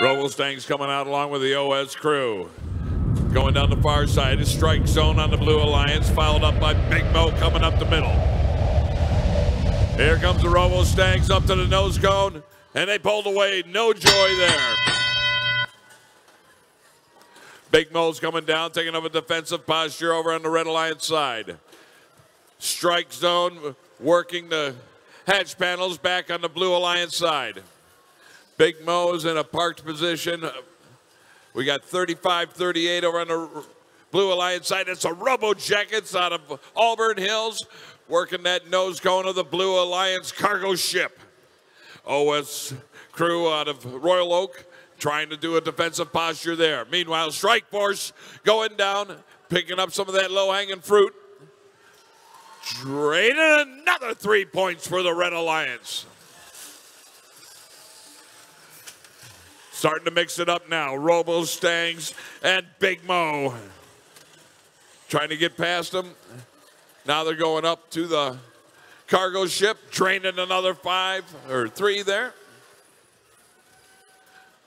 Robostangs coming out along with the OS crew. Going down the far side is strike zone on the Blue Alliance, followed up by Big Mo coming up the middle. Here comes the Robostangs up to the nose cone, and they pulled away. No joy there. Big Mo's coming down, taking up a defensive posture over on the Red Alliance side. Strike zone working the hatch panels back on the Blue Alliance side. Big Mo's in a parked position. We got 35-38 over on the Blue Alliance side. It's a Robo Jackets out of Auburn Hills working that nose cone of the Blue Alliance cargo ship. OS crew out of Royal Oak trying to do a defensive posture there. Meanwhile, Strike Force going down, picking up some of that low-hanging fruit. Draining another three points for the Red Alliance. Starting to mix it up now. Robo Stangs and Big Mo. Trying to get past them. Now they're going up to the cargo ship, draining another five or three there.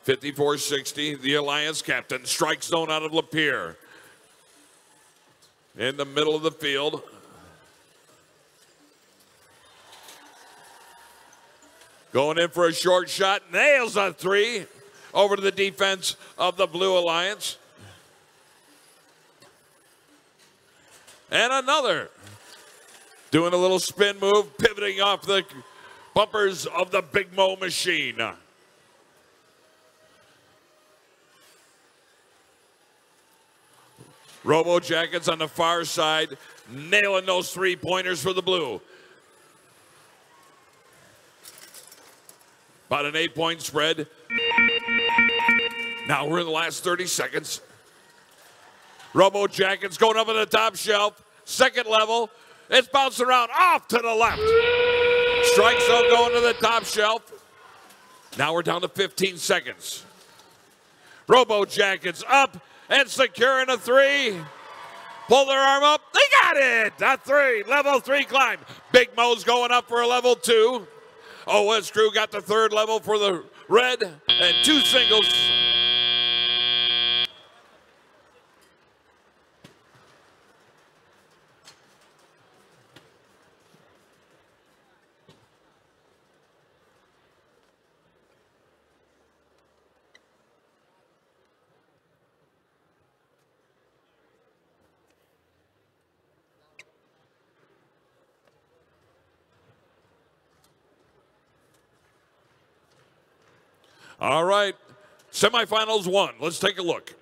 54-60, the Alliance captain, strike zone out of Lapeer. In the middle of the field. Going in for a short shot, nails a three over to the defense of the Blue Alliance. And another. Doing a little spin move, pivoting off the bumpers of the Big Mo machine. Robo Jackets on the far side, nailing those three pointers for the blue. About an eight point spread. Now we're in the last 30 seconds. Robo Jackets going up on the top shelf, second level. It's bouncing around off to the left. Strike zone going to the top shelf. Now we're down to 15 seconds. Robo Jackets up and securing a three. Pull their arm up. They got it. A three. Level three climb. Big Mo's going up for a level two. Oh, OS Crew got the third level for the red and two singles. All right, semifinals one. Let's take a look.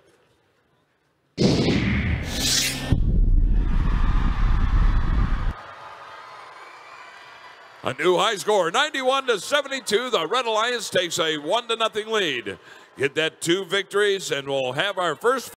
A new high score, 91 to 72. The Red Alliance takes a one to nothing lead. Get that two victories, and we'll have our first.